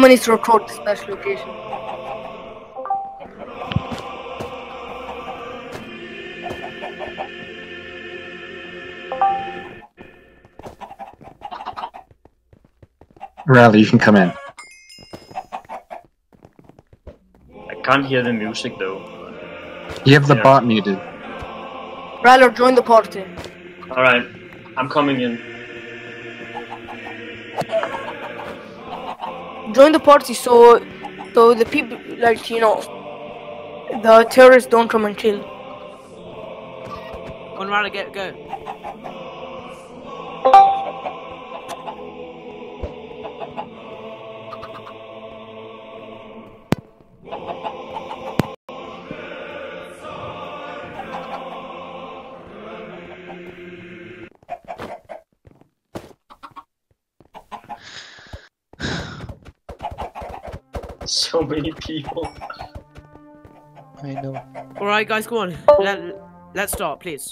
Someone needs to report the special location. Rally, you can come in. I can't hear the music though. You have the Yeah. bot muted. Rallor, join the party. Alright, I'm coming in. Join the party so so the people like you know the terrorists don't come and kill. Go on, Riley, get go. So many people. I know. All right, guys, go on. Let, let's start, please.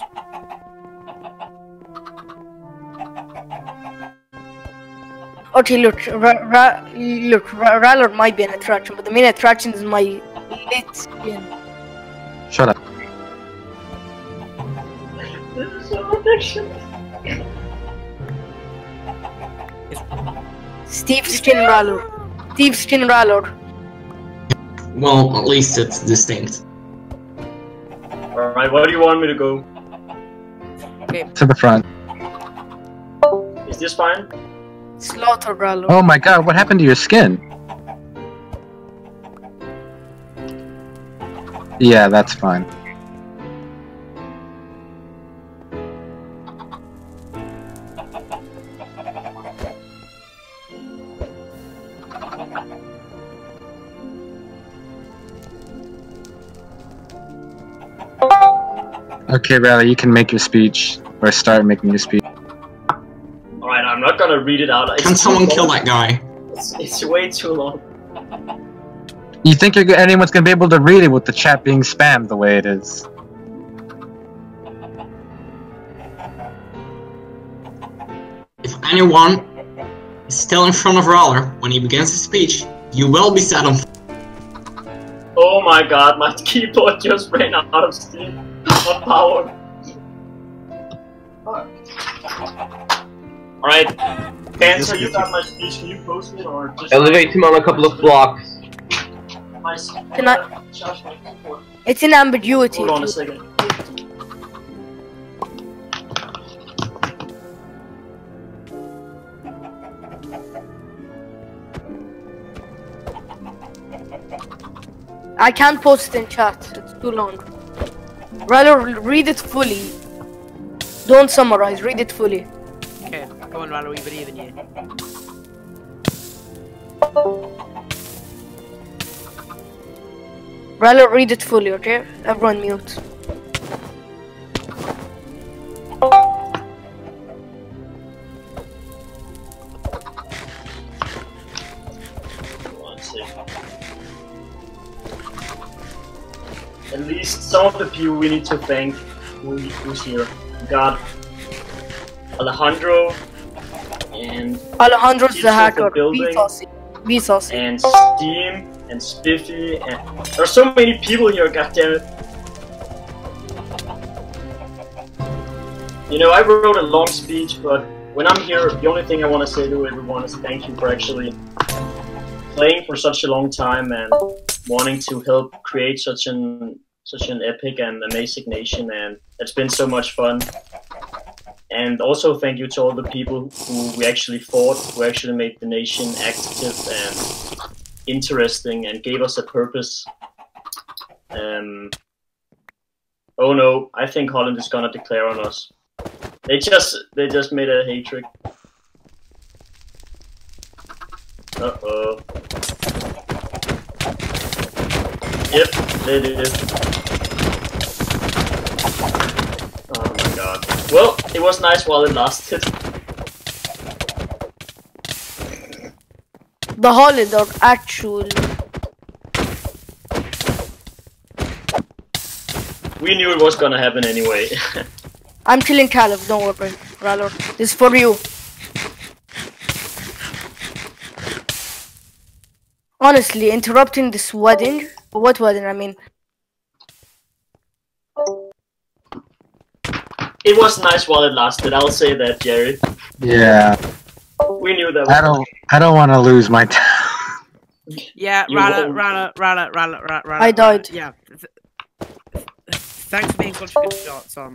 Okay, look, ra- ra- look, ra- Rallor might be an attraction, but the main attraction is my lit skin. Shut up. This is so ridiculous. Steve Skin Rallor. Steve Skin Rallor. Well, at least it's distinct. Alright, where do you want me to go? To the front. Is this fine? Slaughter Rallor. Oh my god, what happened to your skin? Yeah, that's fine. Okay, Rally, you can make your speech. Or start making your speech. Alright, I'm not gonna read it out. It's Can too someone kill that guy? It's, it's way too long. You think you're, anyone's gonna be able to read it with the chat being spammed the way it is? If anyone is still in front of Rallor when he begins his speech, you will be set on Oh my god, my keyboard just ran out of steam. Of power. Alright. Dan, so you got my speech, can you post it or just Elevate him on a couple of blocks. my Can I- Josh, my keyboard. It's in ambiguity. Hold on a second. I can't post it in chat. It's too long. Rallor, read it fully. Don't summarize. Read it fully. Okay, come on, Riley, we believe in you. Rallor, read it fully. Okay? Everyone mute. One second. At least some of the few we need to thank who, who's here. We got Alejandro and Alejandro's the hacker. Be saucy. Be saucy. and Steam and Spiffy and there's so many people here, goddammit. You know, I wrote a long speech, but when I'm here, the only thing I want to say to everyone is thank you for actually playing for such a long time and wanting to help create such an such an epic and amazing nation, and it's been so much fun. And also thank you to all the people who we actually fought, who actually made the nation active and interesting and gave us a purpose. Um, oh no, I think Holland is gonna declare on us. They just they just made a trick. Uh oh. Yep, they did. Oh my god. Well, it was nice while it lasted. The Holland are actual. We knew it was gonna happen anyway. I'm killing Caleb. Don't worry, Rallor. This is for you. honestly, interrupting this wedding. What wedding? I mean, It was nice while it lasted. I'll say that, Jerry. Yeah. We knew that. I don't. I don't want to lose my town. Yeah, You Rana, won't. Rana, Rana, Rana, Rana, Rana. I died. Yeah. Thanks for being such a good shot, Star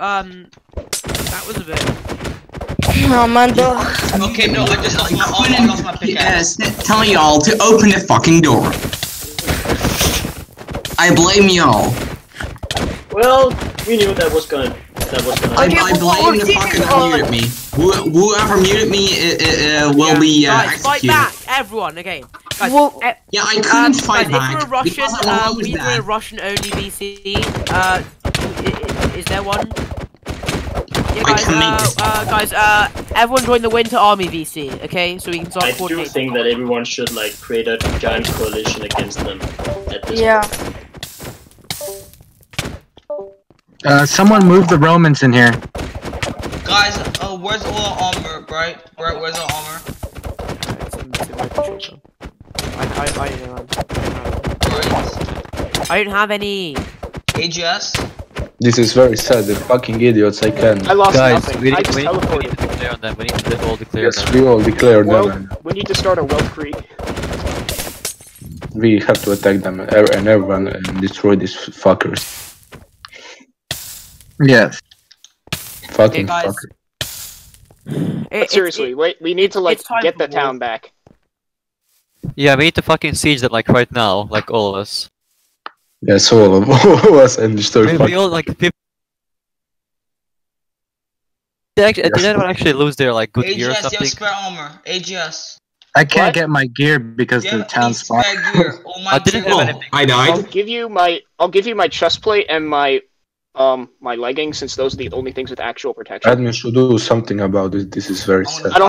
um, that was a bit. oh man, the, Okay, no, I just lost my, I lost my pickaxe. Yes, tell y'all to open the fucking door. I blame y'all. Well, we knew that was gonna. That was gonna. I, Okay, I well, blame we're the fucker taking that muted me. Who, whoever muted me uh, uh, uh, will Yeah, be uh, guys, fight back, everyone. Okay, guys. Well- eh, Yeah, I um, couldn't fight guys, back if we're Russian, because I uh, we were dead. Russian only BC. Uh, i- i- is there one? Yeah, guys, uh, uh, guys, uh, everyone join the Winter Army VC, okay? So we can start I do think that everyone should like create a giant coalition against them. At this yeah. Uh, someone move the Romans in here. Guys, uh, where's all the armor, Bright? Bright, where's the armor? It's in- it's in my computer. I, I, I, don't know. Bright. I don't have any. AGS? This is very sad. The fucking idiots. I can. I lost Guys, nothing. we I need, just we, need, we teleported. need to declare on them. We need to all declare Yes, them. we all declared Well, them. we need to start a wealth creek. We have to attack them er- and everyone and destroy these fuckers. Yes. Fucking guys. fuckers. It, But seriously, wait, we need to like get for the town back. Yeah, we need to fucking siege them like right now, like all of us. Yes, all of all of us and destroy We, fuck- we all like people. Did, actually, did anyone actually lose their like good gear or AGS, you have something? spare armor. AGS. I can't What? get my gear because You the have town any spawn. gear? Oh my I didn't have anything. I I'll died. give you my I'll give you my chest plate and my um my leggings since those are the only things with actual protection. Admin should do something about it. This is very sad. I don't